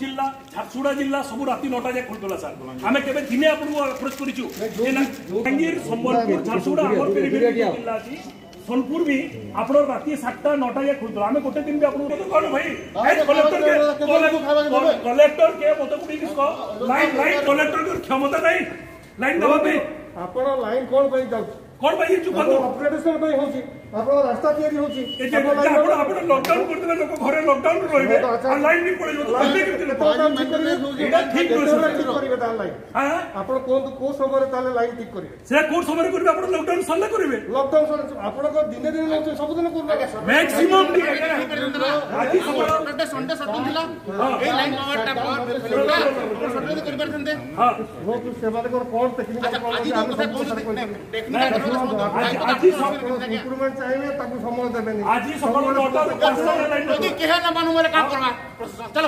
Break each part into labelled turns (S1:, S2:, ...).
S1: ଯାଜପୁର ଜିଲ୍ଲା ଝାରସୁଗୁଡ଼ା ଜିଲ୍ଲା ସବୁ ରାତି ନଅଟା ଯାଏ ଖୋଲିଥିଲା ସାର୍ ଆମେ କେବେ ଦିନେ ଆପଣଙ୍କୁ ଆପ୍ରୋଚ୍ କରିଛୁ ବଲାଙ୍ଗୀର ସମ୍ବଲପୁର ଝାରସୁଗୁଡ଼ା ଆମର ଜିଲ୍ଲା ଅଛି सोनपुर भी आप राती सातटा नौटा या खुलतो आम्ही कुठे दिन आपण तो करू भाई कलेक्टर के कलेक्टर के मत कुठे किसको लाइन लाइन कलेक्टर की क्षमता नाही কোন ভাই এই চুপ
S2: অপরেশন ভাই হচ্ছে আপনার রাস্তা তৈরি হচ্ছে এই যে আপনি আপনি লকডাউন
S1: করতে লোক ঘরে লকডাউন হ্যাঁ, রইবে আচ্ছা। আর লাইন নি পড়ে যাবে আপনি কেমতে
S2: লকডাউন করিবে এটা
S3: ঠিক
S1: নয় ঠিক
S2: করিবে তাহলে লাইন
S1: হ্যাঁ, হ্যাঁ।
S2: আপনি কোন কোন সময়ে তাহলে লাইন ঠিক করিবে
S1: সে কোন সময়ে করিবে আপনি লকডাউন সরলে করিবে
S2: লকডাউন সরলে আপনার দিনে দিনে লকডাউন সবদিন করবে ম্যাক্সিমাম
S1: ঠিক আছে ଗୋଟେ
S3: ସଣ୍ଡେ ସଟନ୍ ଥିଲା
S4: ଏଇ ଲାଇନ୍ ପାୱାରଟା ସଟନ୍
S3: କରିପାରିଥାନ୍ତେ
S1: ଆଜି ଯଦି
S3: କେହି ନ ମାନୁମରେ କାମ କରବା ଚାଲ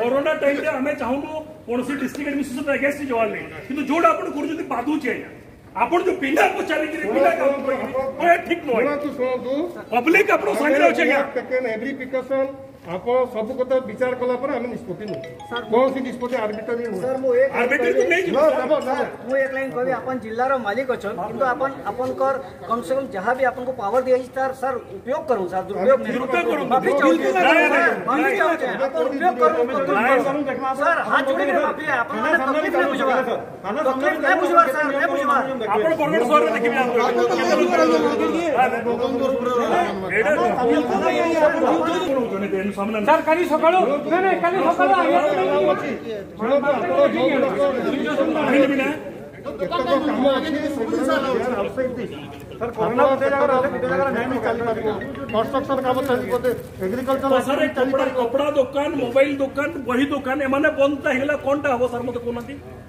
S2: କରୋନା
S1: ଟାଇମ୍ରେ ଆମେ ଚାହୁଁନୁ କୌଣସି ଡିଷ୍ଟ୍ରିକ୍ଟ ଆଡମିନିଷ୍ଟ୍ରେସନ୍ ଏଗେନ୍ଷ୍ଟ ଜବାବ ନାହିଁ କିନ୍ତୁ ଯୋଉଟା ଆପଣ କରୁଛନ୍ତି ବାଧୁଛି ଆଜ୍ଞା ଆପଣ ଯୋଉ ପିଲାକୁ ଚାଲିକିରି ପିଲା କାମ କରିକିରି ଠିକ ନୁହେଁ ପବ୍ଲିକ ଆପଣ ସାଙ୍ଗରେ ଅଛି
S2: ଆଜ୍ଞା सब कथा विचार कला पर आम निष्पत्ति
S5: कौन
S2: सी निष्पत्ति आर्बिटर सर
S5: मु एक आर्बिटर नहीं
S1: मु
S5: एक लाइन कहबी आपन रो मालिक अछन किंतु कर कम से कम जहां भी आपन को पावर दिया है सर सर उपयोग कर सर दुरुपयोग नहीं माफी उपयोग
S4: सर हाथ जोड़ के माफी
S5: नहीं सर
S4: नहीं सर
S1: देखि कपड़ा दुकान मोबाइल दुकान बही दुकान बंद तो कौन हम सर मतलब कहना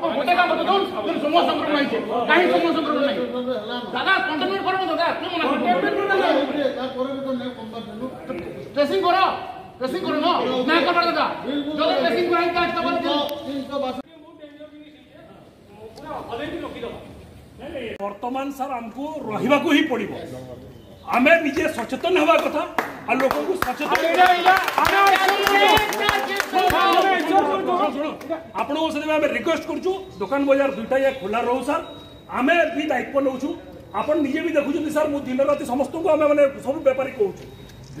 S3: ଆପଣ ଗୋଟେ କାମ ତ ଦଉନ୍ କିନ୍ତୁ ସମ ସଂକ୍ରମଣ ହେଇଛି କାହିଁ ସମ ସଂକ୍ରମଣ ନାହିଁ ଦାଦା କଣ୍ଟେନମେଣ୍ଟ କରନ୍ତୁ ଦାଦା ଆପଣ ମନା ଟ୍ରେସିଂ କର ଟ୍ରେସିଂ କର ନା କର ଦାଦା ଯଦି ଟ୍ରେସିଂ କରା
S6: ହେଇକି କାଟ
S1: বর্তমান স্যার আমি রহবাকু হি পড়ব আমি নিজে সচেতন হওয়া কথা আর লোক সচেতন ଆପଣଙ୍କ ସେଥିପାଇଁ ଆମେ ରିକ୍ୱେଷ୍ଟ କରୁଛୁ ଦୋକାନ ବଜାର ଦୁଇଟା ଇଏ ଖୋଲା ରହୁ ସାର୍ ଆମେ ବି ଦାୟିତ୍ୱ ନେଉଛୁ ଆପଣ ନିଜେ ବି ଦେଖୁଛନ୍ତି ସାର୍ ମୁଁ ଦିନ ରାତି ସମସ୍ତଙ୍କୁ ଆମେ ମାନେ ସବୁ ବେପାରୀ କହୁଛୁ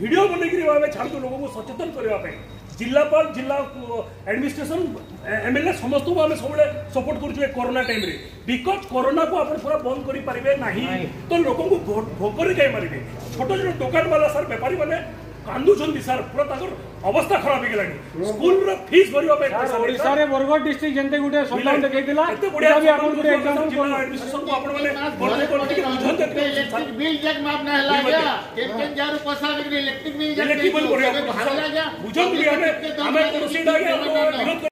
S1: ଭିଡ଼ିଓ ବନେଇକିରି ଆମେ ଛାଡ଼ୁଛୁ ଲୋକଙ୍କୁ ସଚେତନ କରିବା ପାଇଁ ଜିଲ୍ଲାପାଳ ଜିଲ୍ଲା ଆଡମିନିଷ୍ଟ୍ରେସନ ଏମ୍ଏଲ୍ଏ ସମସ୍ତଙ୍କୁ ଆମେ ସବୁବେଳେ ସପୋର୍ଟ କରୁଛୁ ଏ କରୋନା ଟାଇମ୍ରେ ବିକଜ କରୋନାକୁ ଆପଣ ପୁରା ବନ୍ଦ କରିପାରିବେ ନାହିଁ ତ ଲୋକଙ୍କୁ ଭୋକରେ ଯାଇ ମାରିବେ ଛୋଟ ଛୋଟ ଦୋକାନବାଲା ସାର୍ ବେପାରୀମାନେ କାନ୍ଦୁଛନ୍ତି ସାର୍ ପୁରା ତାଙ୍କର ଅବସ୍ଥା ଖରାପ ହେଇଗଲାଣି ସ୍କୁଲର ଫିସ୍ ଭରିବା ପାଇଁ ଓଡ଼ିଶାରେ
S6: ବରଗଡ଼ ଡିଷ୍ଟ୍ରିକ୍ଟ ଯେମିତି ଗୋଟେ ସମାଧାନ ଦେଖେଇଥିଲା ଏତେ ବଢିଆ ବି ଆପଣ ଗୋଟେ ଏକ୍ସାମ୍ପଲ ଜୀବନ
S1: ଆଡମିନିଷ୍ଟ୍ରେସନକୁ ଆପଣ ମାନେ ବର୍ଣ୍ଣନା କରନ୍ତି କି ବୁଝନ୍ତି ଇଲେକ୍ଟ୍ରିକ
S3: ବିଲ୍ ଯାକ ମାଫ ନା ହେଲା ଗୟା କେନ୍ ଯାରୁ ପଇସା ଲାଗି ଇଲେକ୍ଟ୍ରିକ ବିଲ୍ ଯାକ ଇଲେକ୍ଟ୍ରିକ ବିଲ୍ ବଢିଆ ବୁଝନ୍ତି ଆମେ ଆମେ କୌଣସି ଟା ବିରୋଧ